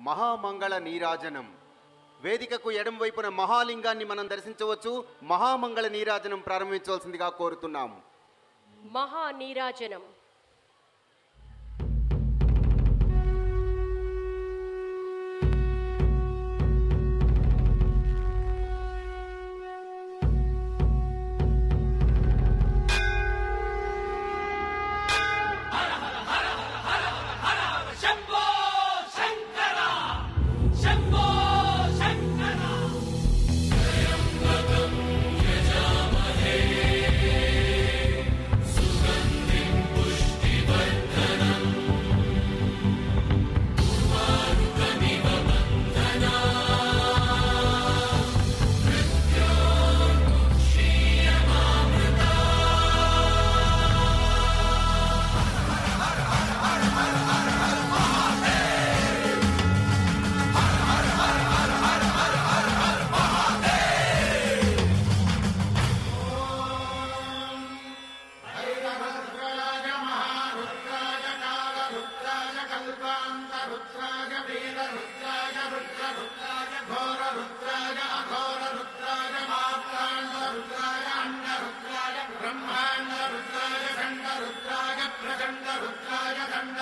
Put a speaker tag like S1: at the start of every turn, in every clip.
S1: మహామంగళ నీరాజనం. వేదికకు ఎడం వైపున మహాలింగాన్ని మనం దర్శించవచ్చు. మహామంగళ నీరాజనం ప్రారంభించవలసిందిగా కోరుతున్నాము.
S2: మహా నీరాజనం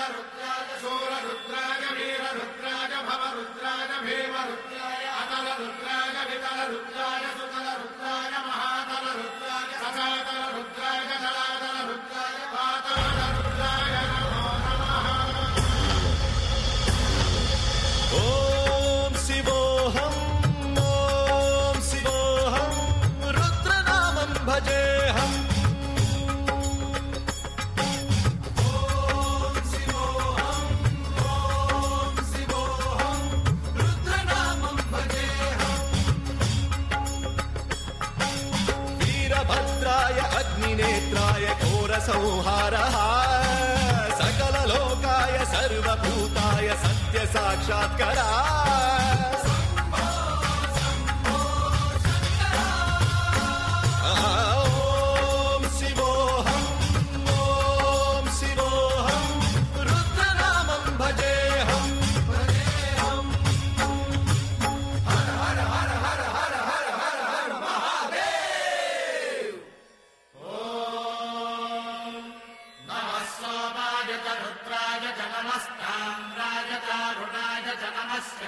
S3: ارض घोरसंहारः सकललोकाय सर्वभूताय सत्यसाक्षात्करा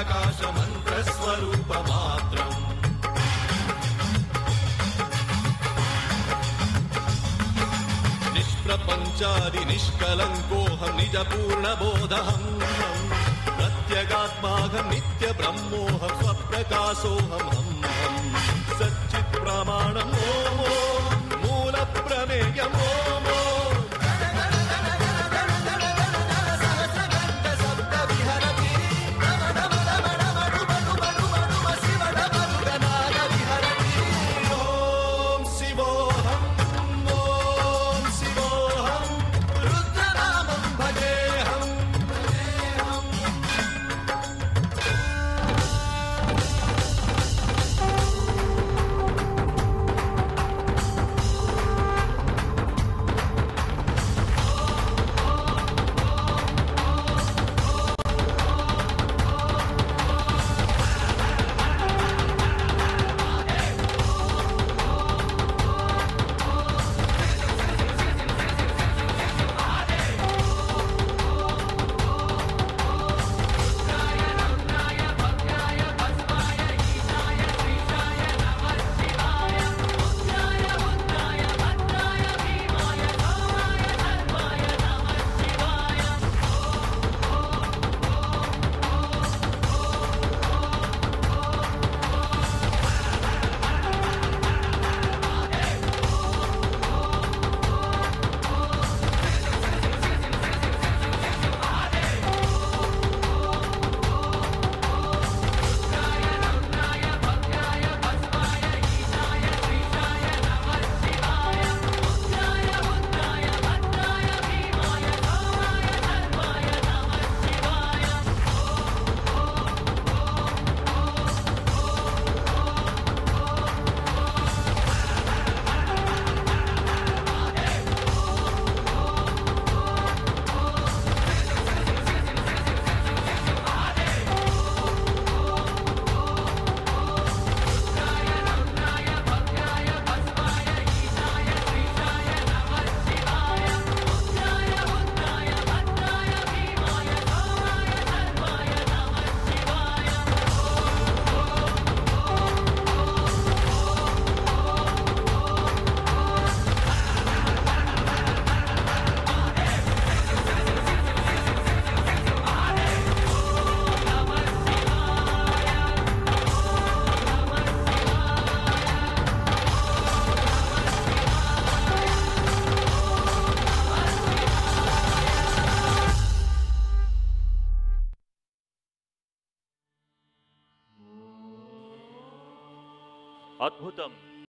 S3: दिव्यप्रकाशमन्त्रस्वरूपमात्रम् निष्प्रपञ्चादि निष्कलङ्कोऽहं निजपूर्णबोधहं। प्रत्यगात्माहं नित्यब्रह्मोऽहं सच्चित् प्रमाणमो मूलप्रमेयमो
S4: అద్భుతం